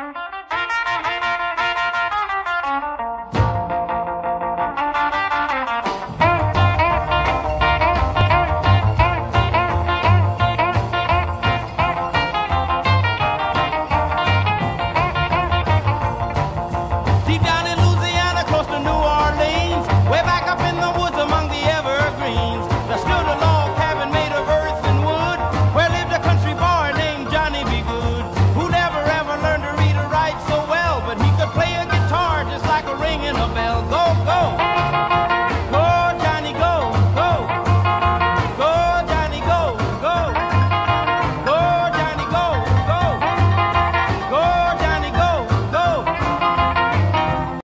Bye. like a ringing a bell. Go, go.